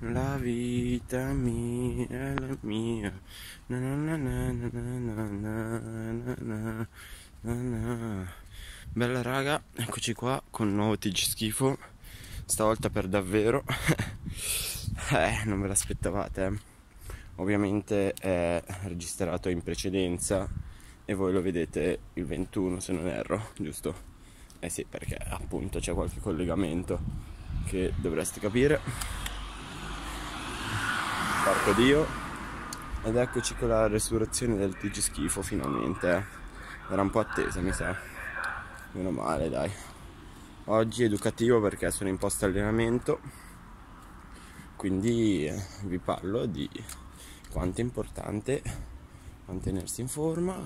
La vita mia la mia. Na na na na na na na na na na. Bella raga, eccoci qua con un nuovo TG schifo. Stavolta per davvero. eh, non ve l'aspettavate. Eh. Ovviamente è registrato in precedenza e voi lo vedete il 21 se non erro, giusto? Eh sì, perché appunto c'è qualche collegamento che dovreste capire. Porco Dio. Ed eccoci con la resurrezione del TG schifo finalmente. Eh. Era un po' attesa, mi sa. Meno male, dai. Oggi educativo perché sono in post allenamento. Quindi eh, vi parlo di quanto è importante mantenersi in forma,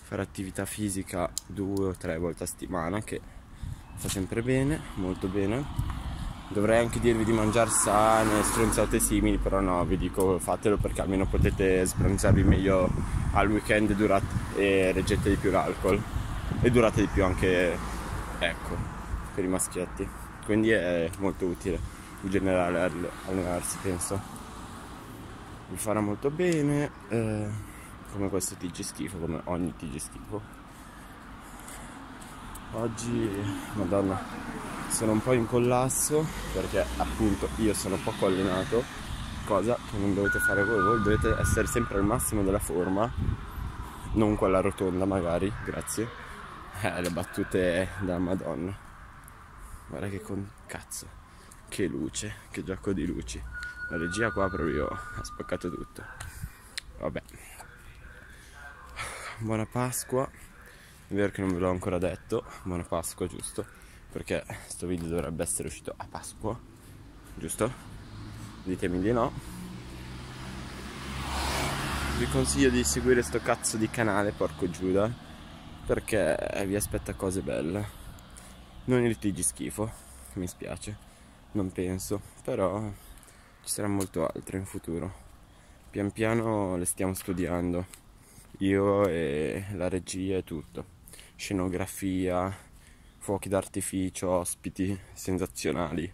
fare attività fisica due o tre volte a settimana che fa sempre bene, molto bene dovrei anche dirvi di mangiare sane, stronzate simili, però no, vi dico fatelo perché almeno potete sbronzarvi meglio al weekend e, durate, e reggete di più l'alcol e durate di più anche, ecco, per i maschietti. Quindi è molto utile in generale allenarsi, penso. Vi farà molto bene, eh, come questo TG schifo, come ogni TG schifo. Oggi, madonna, sono un po' in collasso perché appunto io sono poco allenato, cosa che non dovete fare voi, voi dovete essere sempre al massimo della forma, non quella rotonda magari, grazie. Eh, le battute della Madonna. Guarda che con cazzo, che luce, che gioco di luci. La regia qua proprio ha spaccato tutto. Vabbè. Buona Pasqua. È vero che non ve l'ho ancora detto, buona Pasqua, giusto? Perché questo video dovrebbe essere uscito a Pasqua, giusto? Ditemi di no. Vi consiglio di seguire sto cazzo di canale, porco Giuda, perché vi aspetta cose belle. Non TG schifo, mi spiace, non penso, però ci sarà molto altro in futuro. Pian piano le stiamo studiando, io e la regia e tutto, scenografia, fuochi d'artificio, ospiti sensazionali.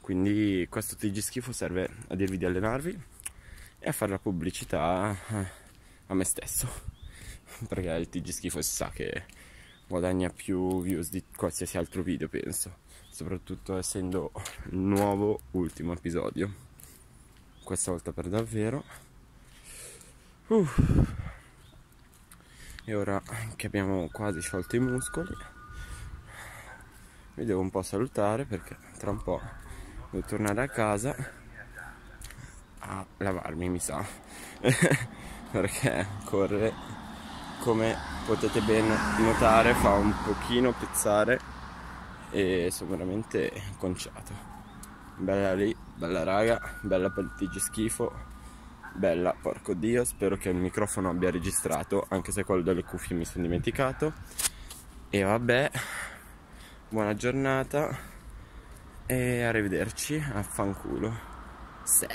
Quindi questo TG schifo serve a dirvi di allenarvi e a fare la pubblicità eh, a me stesso. Perché il TG schifo si sa che guadagna più views di qualsiasi altro video, penso. Soprattutto essendo il nuovo ultimo episodio. Questa volta per davvero. Uh. E ora che abbiamo quasi sciolto i muscoli mi devo un po' salutare perché tra un po' devo tornare a casa a lavarmi mi sa. Perché corre come potete ben notare fa un pochino pezzare e sono veramente conciato. Bella lì bella raga bella TG schifo bella porco dio spero che il microfono abbia registrato anche se quello delle cuffie mi sono dimenticato. E vabbè buona giornata e arrivederci, affanculo. Se.